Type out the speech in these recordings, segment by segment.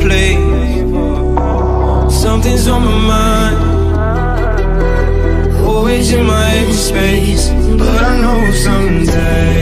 place. Something's on my mind, always in my space. But I know someday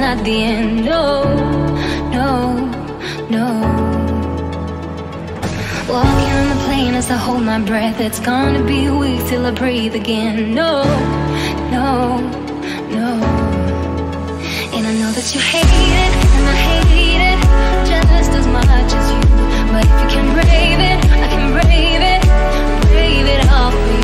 not the end. No, no, no. Walking on the plane as I hold my breath, it's gonna be a week till I breathe again. No, no, no. And I know that you hate it, and I hate it just as much as you. But if you can brave it, I can brave it, brave it all for you.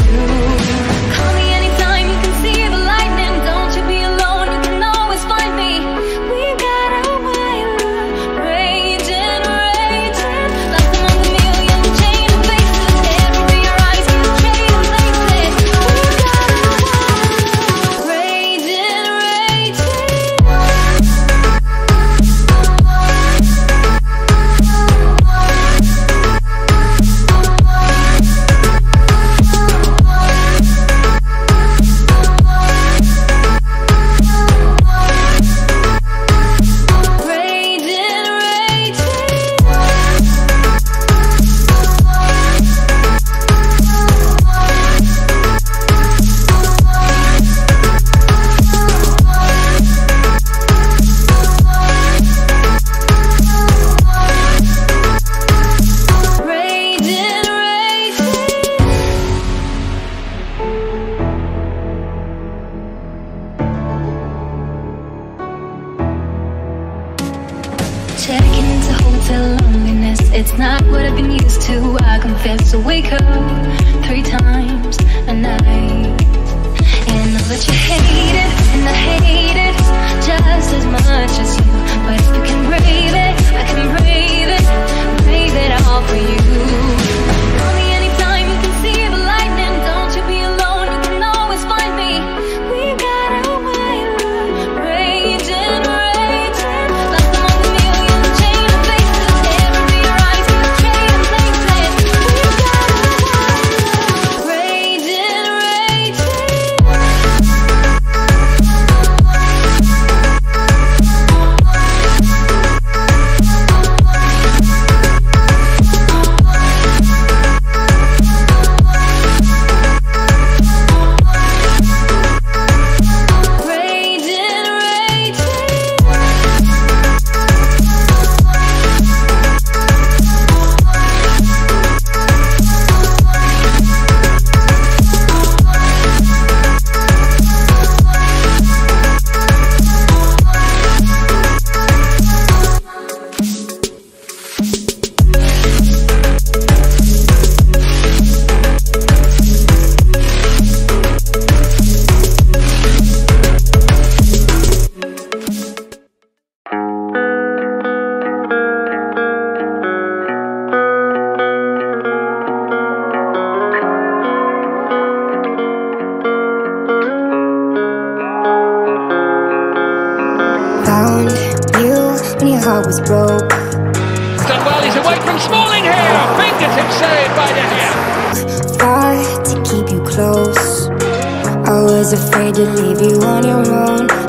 Checking into hotel loneliness. It's not what I've been used to. I confess to wake up three times a night. And I that you hate it, and I hate it just as much as you. But if you can brave it, I can brave it when your heart was broke. Done well, he's away from Smalling here. Fingertip saved by De Gea. Fought to keep you close. I was afraid to leave you on your own.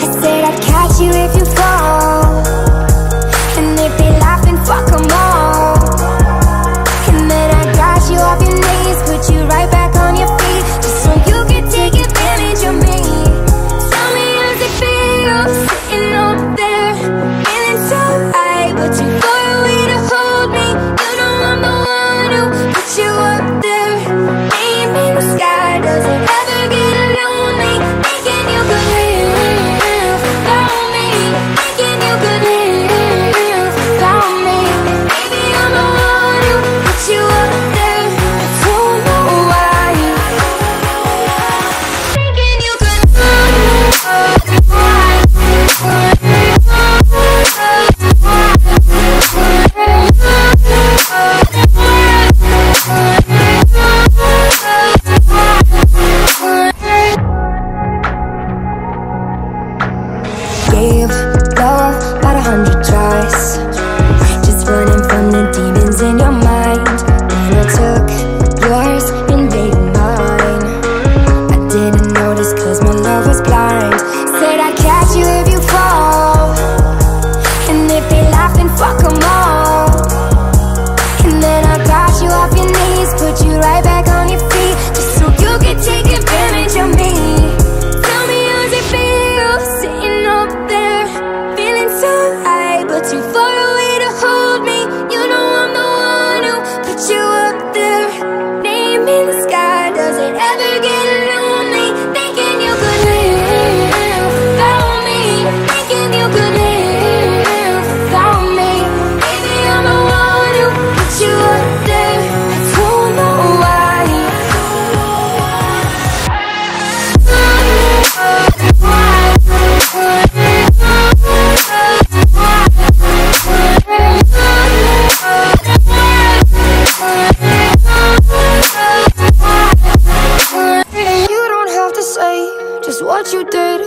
say just what you did.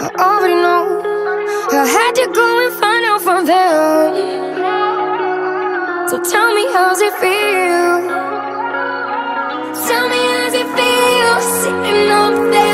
I already know. I had to go and find out from them So tell me how's it feel? Tell me how's it feel Sitting up there?